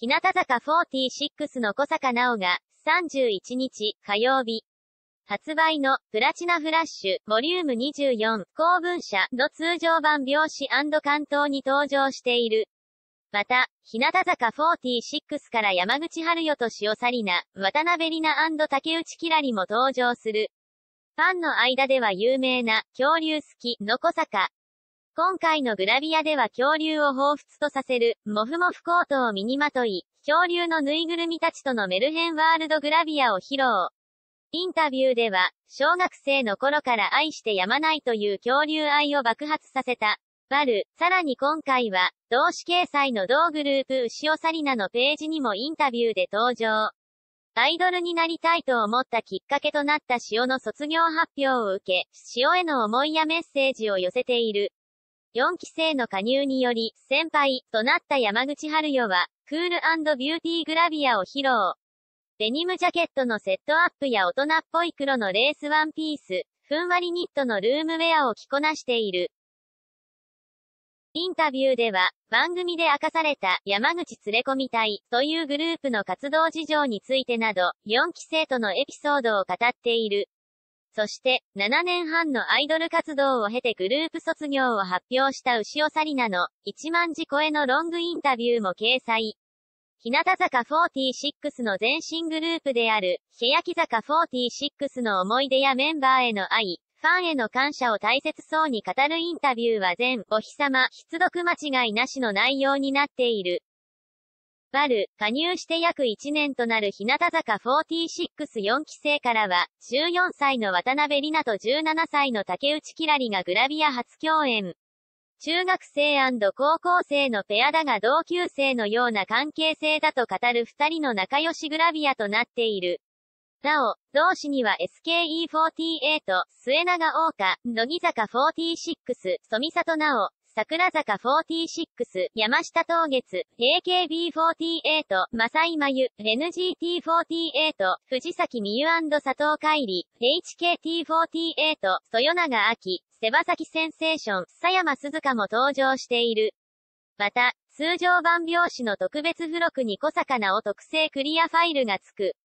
日向坂46の小坂直が、31日、火曜日、発売の、プラチナフラッシュ、ボリューム24、公文社の通常版表紙関東に登場している。また、日向坂46から山口春代と塩紗里奈、渡辺里奈竹内きらりも登場する。ファンの間では有名な、恐竜好き、の小坂。今回のグラビアでは恐竜を彷彿とさせる、モフモフコートを身にまとい、恐竜のぬいぐるみたちとのメルヘンワールドグラビアを披露。インタビューでは、小学生の頃から愛してやまないという恐竜愛を爆発させた。バル、さらに今回は、同志掲載の同グループ牛尾サリナのページにもインタビューで登場。アイドルになりたいと思ったきっかけとなった塩の卒業発表を受け、塩への思いやメッセージを寄せている。4期生の加入により、先輩、となった山口春代は、クールビューティーグラビアを披露。デニムジャケットのセットアップや大人っぽい黒のレースワンピース、ふんわりニットのルームウェアを着こなしている。インタビューでは、番組で明かされた山口連れ込み隊というグループの活動事情についてなど、4期生とのエピソードを語っている。そして、7年半のアイドル活動を経てグループ卒業を発表した牛尾サリナの1万字超えのロングインタビューも掲載。日向坂46の前身グループである、欅坂46の思い出やメンバーへの愛、ファンへの感謝を大切そうに語るインタビューは全、お日様、出読間違いなしの内容になっている。バル、加入して約1年となる日向坂464期生からは、14歳の渡辺里奈と17歳の竹内きらりがグラビア初共演。中学生高校生のペアだが同級生のような関係性だと語る二人の仲良しグラビアとなっている。なお、同誌には SKE48、末永大花、乃木坂46、富里直、桜坂46、山下東月、AKB48、正井真由、NGT48、藤崎美優佐藤海里、HKT48、豊永明、セバサキセンセーション、佐山鈴鹿も登場している。また、通常版表紙の特別付録に小魚を特製クリアファイルが付く。